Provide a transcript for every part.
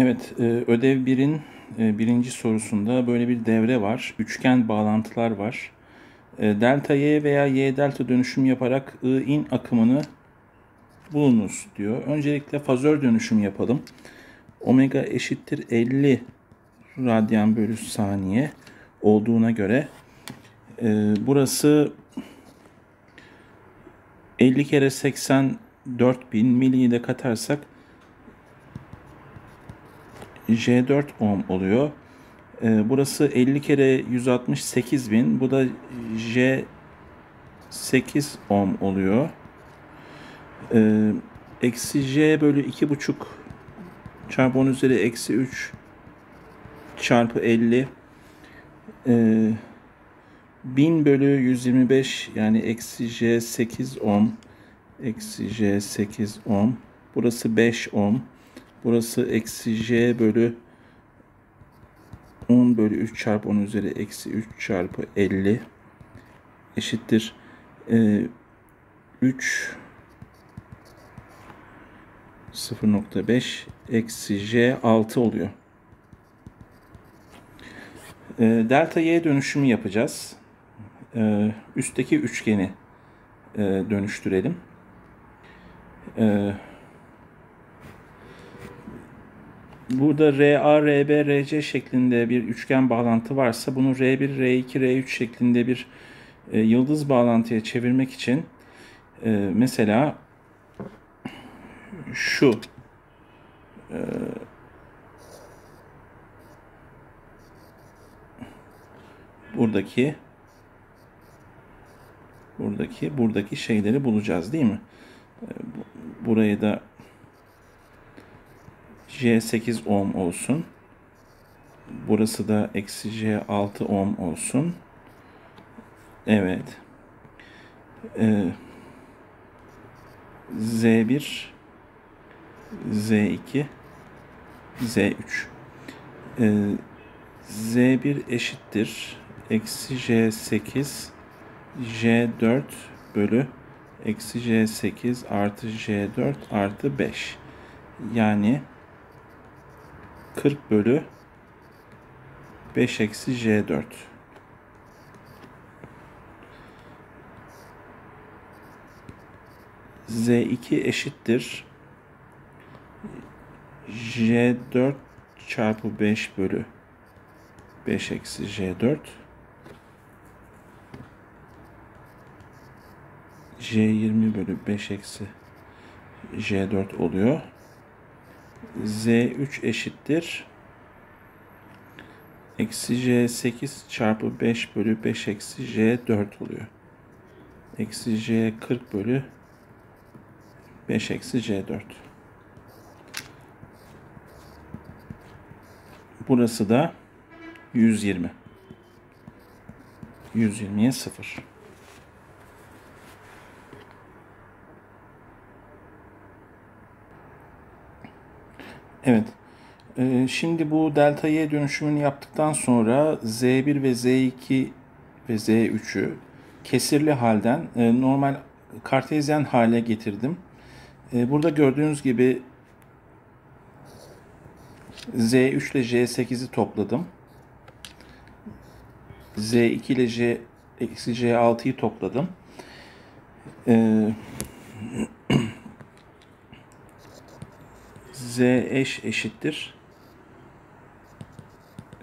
Evet, e, ödev 1'in e, birinci sorusunda böyle bir devre var. Üçgen bağlantılar var. E, delta Y veya Y delta dönüşüm yaparak I in akımını bulunuz diyor. Öncelikle fazör dönüşüm yapalım. Omega eşittir 50 radyan bölü saniye olduğuna göre burası 50 kere 84 bin miliyi de katarsak J4 ohm oluyor. E, burası 50 kere 168 bin. Bu da J8 ohm oluyor. E, eksi J bölü 2,5 çarpı 10 üzeri eksi 3 çarpı 50 e, 1000 bölü 125 yani eksi J 8 ohm eksi J 8 ohm burası 5 ohm burası eksi J bölü 10 bölü 3 çarpı 10 üzeri eksi 3 çarpı 50 eşittir e, 3 0.5 eksi J 6 oluyor. E, delta Y dönüşümü yapacağız. E, üstteki üçgeni e, dönüştürelim. E, burada RA, RB, RC şeklinde bir üçgen bağlantı varsa bunu R1, R2, R3 şeklinde bir e, yıldız bağlantıya çevirmek için e, mesela şu e, buradaki buradaki buradaki şeyleri bulacağız değil mi? E, burayı da J8 ohm olsun. Burası da eksi J6 ohm olsun. Evet. Ee, Z1 Z2 Z3 ee, Z1 eşittir eksi J8 J4 bölü eksi J8 artı J4 artı 5 yani 40 bölü 5 eksi J4 Z2 eşittir. J4 çarpı 5 bölü 5 eksi J4 J20 bölü 5 eksi J4 oluyor. Z3 eşittir. Eksi J8 çarpı 5 bölü 5 eksi J4 oluyor. Eksi J40 bölü 5 eksi C4. Burası da 120. 120'ye 0. Evet. Ee, şimdi bu delta y dönüşümünü yaptıktan sonra z1 ve z2 ve z3'ü kesirli halden e, normal kartezyen hale getirdim. E, burada gördüğünüz gibi Z3 ile J8'i topladım. Z2 ile J eksi J6'yı topladım. Ee, Z eş eşittir.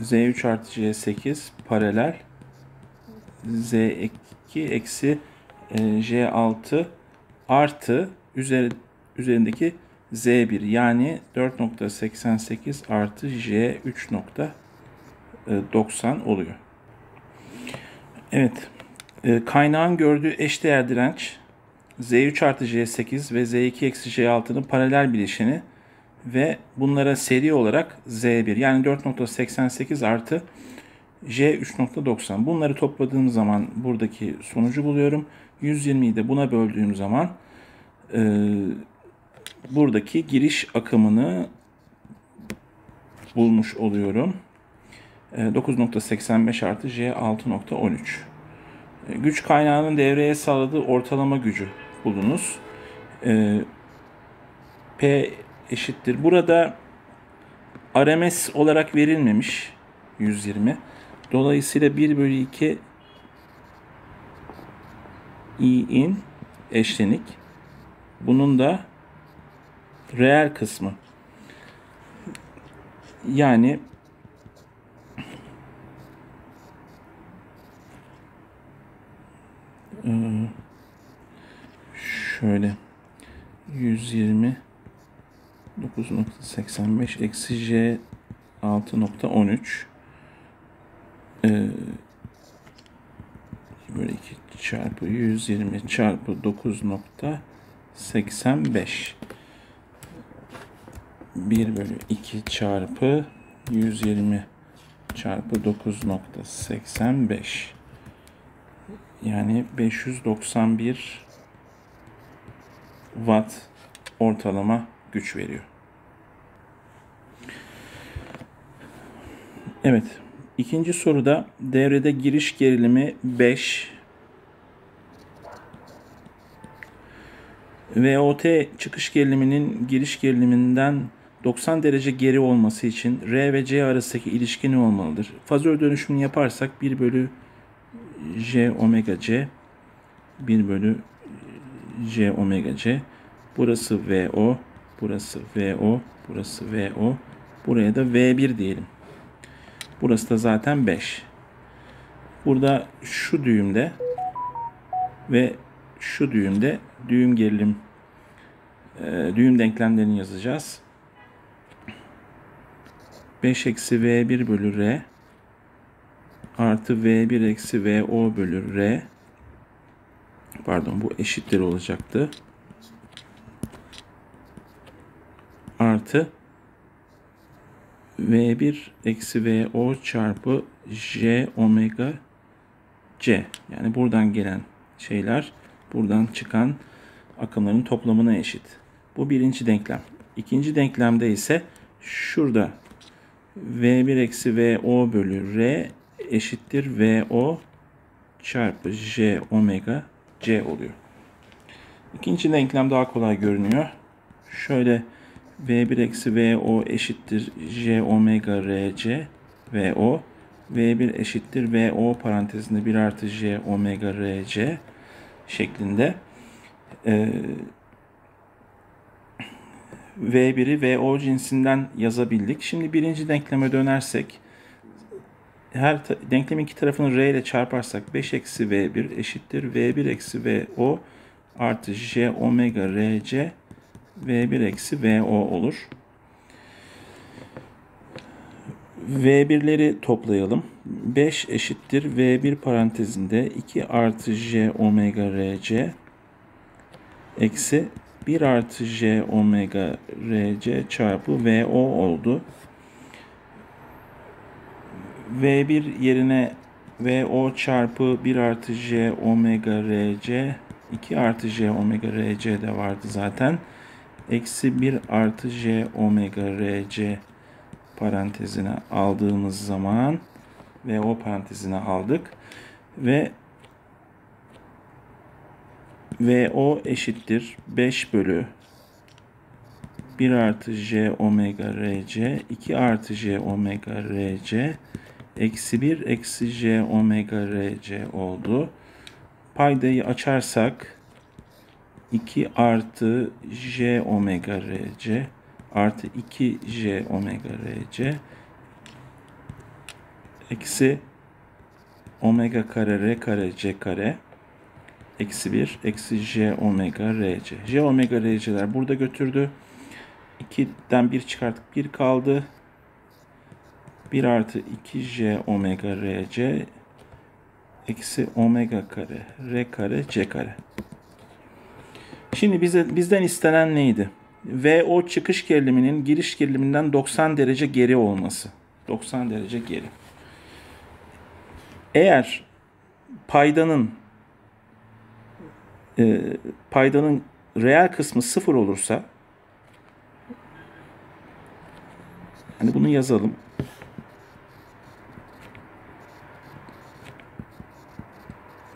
Z3 artı J8 paralel. Z2 eksi e, J6 artı üzeri üzerindeki Z1 yani 4.88 artı J 3.90 oluyor. Evet. E, kaynağın gördüğü eşdeğer direnç Z3 artı J8 ve Z2 eksi J6'nın paralel bileşeni ve bunlara seri olarak Z1 yani 4.88 artı J 3.90. Bunları topladığım zaman buradaki sonucu buluyorum. 120'yi de buna böldüğüm zaman e, buradaki giriş akımını bulmuş oluyorum. 9.85 artı J 6.13. Güç kaynağının devreye sağladığı ortalama gücü bulunuz. P eşittir. Burada RMS olarak verilmemiş 120. Dolayısıyla 1 bölü 2 i in eşlenik. Bunun da reel kısmı. Yani şöyle 120 9.85 eksi j 6.13 ee, böyle 2 çarpı 120 çarpı 9.85 1 bölü 2 çarpı 120 çarpı 9.85 yani 591 watt ortalama güç veriyor. Evet. İkinci soruda devrede giriş gerilimi 5 VOT çıkış geriliminin giriş geriliminden 90 derece geri olması için R ve C arasındaki ilişki ne olmalıdır? Fazör dönüşümünü yaparsak 1 bölü J omega C 1 bölü J omega C burası VO burası VO burası VO buraya da V1 diyelim. Burası da zaten 5. Burada şu düğümde ve şu düğümde düğüm gerilim e, düğüm denklemlerini yazacağız. 5 eksi V1 bölü R artı V1 eksi VO bölü R pardon bu eşittir olacaktı. Artı V1 eksi VO çarpı J omega C. Yani buradan gelen şeyler buradan çıkan akımların toplamına eşit. Bu birinci denklem. İkinci denklemde ise şurada V1 eksi VO bölü R eşittir VO çarpı J omega C oluyor. İkinci denklem daha kolay görünüyor. Şöyle V1 eksi VO eşittir J omega RC VO. V1 eşittir VO parantezinde 1 artı J omega RC şeklinde. Ee, V1'i VO cinsinden yazabildik. Şimdi birinci denkleme dönersek her denklemin iki tarafını R ile çarparsak 5 eksi V1 eşittir V1 eksi VO artı J omega RC V1 eksi VO olur. V1'leri toplayalım. 5 eşittir V1 parantezinde 2 artı J omega RC eksi 1 artı J omega RC çarpı VO oldu. V1 yerine VO çarpı 1 artı J omega RC 2 artı J omega RC de vardı zaten. Eksi 1 artı J omega RC parantezine aldığımız zaman VO parantezine aldık. Ve VO eşittir 5 bölü 1 artı J omega RC 2 artı J omega RC eksi 1 eksi J omega RC oldu. Paydayı açarsak 2 artı J omega RC artı 2 J omega RC eksi omega kare R kare C kare eksi 1 eksi j omega rc. j omega rc'ler burada götürdü. 2'den 1 çıkarttık 1 kaldı. 1 artı 2j omega rc eksi omega kare r kare c kare. Şimdi bize bizden istenen neydi? VO çıkış geriliminin giriş geriliminden 90 derece geri olması. 90 derece geri. Eğer paydanın e, paydanın reel kısmı sıfır olursa hani bunu yazalım.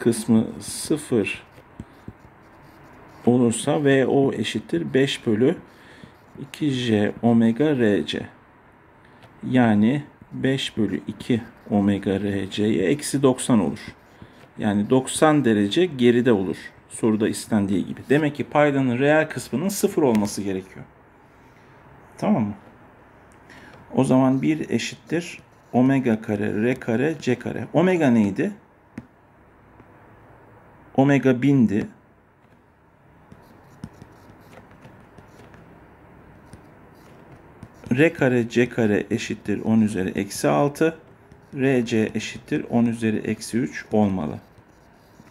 kısmı sıfır olursa VO eşittir 5 bölü 2J omega RC. Yani 5 bölü 2 omega RC'ye eksi 90 olur. Yani 90 derece geride olur. Soruda istendiği gibi. Demek ki paydanın reel kısmının sıfır olması gerekiyor. Tamam mı? O zaman 1 eşittir omega kare r kare c kare. Omega neydi? Omega 1000'di. R kare C kare eşittir 10 üzeri eksi 6. RC eşittir 10 üzeri eksi 3 olmalı.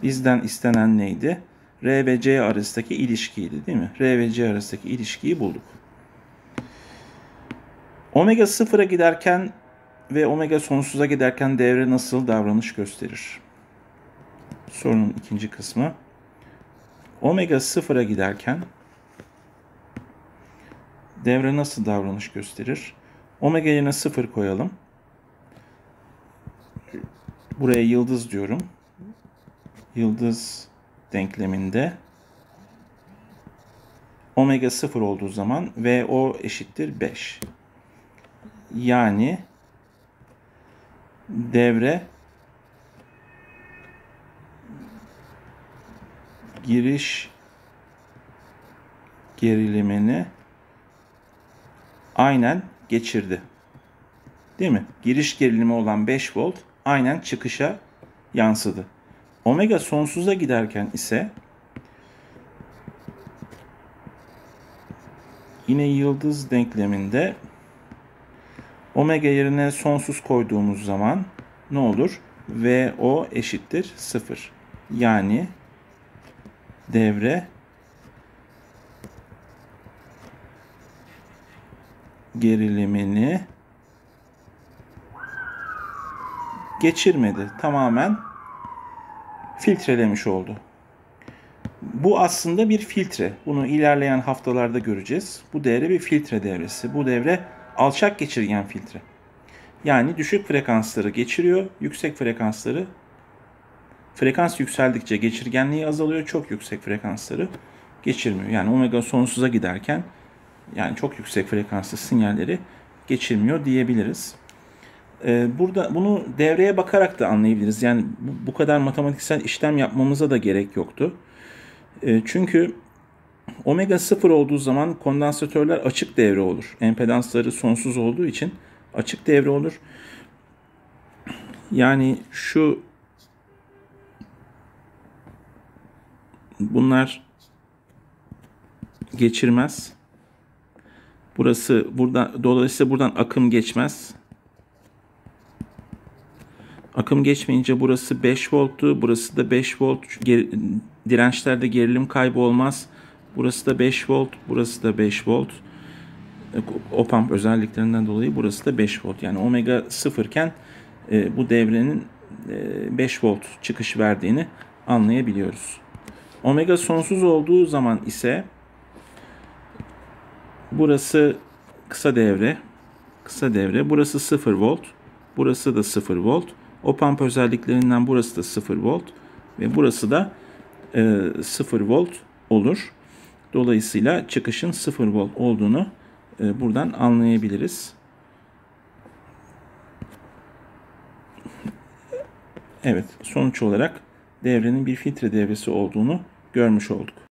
Bizden istenen neydi? R ve C arasındaki ilişkiydi değil mi? R ve C arasındaki ilişkiyi bulduk. Omega sıfıra giderken ve omega sonsuza giderken devre nasıl davranış gösterir? Sorunun ikinci kısmı. Omega sıfıra giderken devre nasıl davranış gösterir? Omega yerine 0 koyalım. Buraya yıldız diyorum. Yıldız denkleminde omega 0 olduğu zaman VO eşittir 5. Yani devre giriş gerilimini aynen geçirdi. Değil mi? Giriş gerilimi olan 5 volt aynen çıkışa yansıdı. Omega sonsuza giderken ise yine yıldız denkleminde omega yerine sonsuz koyduğumuz zaman ne olur? VO eşittir 0. Yani devre gerilimini geçirmedi. Tamamen filtrelemiş oldu. Bu aslında bir filtre. Bunu ilerleyen haftalarda göreceğiz. Bu devre bir filtre devresi. Bu devre alçak geçirgen filtre. Yani düşük frekansları geçiriyor, yüksek frekansları frekans yükseldikçe geçirgenliği azalıyor, çok yüksek frekansları geçirmiyor. Yani omega sonsuza giderken yani çok yüksek frekanslı sinyalleri geçirmiyor diyebiliriz. Ee, burada bunu devreye bakarak da anlayabiliriz. Yani bu kadar matematiksel işlem yapmamıza da gerek yoktu. Ee, çünkü omega 0 olduğu zaman kondansatörler açık devre olur. Empedansları sonsuz olduğu için açık devre olur. Yani şu bunlar geçirmez. Burası buradan dolayısıyla buradan akım geçmez. Akım geçmeyince burası 5 volttu. Burası da 5 volt. Ger dirençlerde gerilim kaybı olmaz. Burası da 5 volt. Burası da 5 volt. Opamp özelliklerinden dolayı burası da 5 volt. Yani omega 0 iken e, bu devrenin e, 5 volt çıkış verdiğini anlayabiliyoruz. Omega sonsuz olduğu zaman ise burası kısa devre. Kısa devre. Burası 0 volt. Burası da 0 volt. Opamp özelliklerinden burası da 0 volt ve burası da e, 0 volt olur. Dolayısıyla çıkışın 0 volt olduğunu e, buradan anlayabiliriz. Evet, sonuç olarak devrenin bir filtre devresi olduğunu görmüş olduk.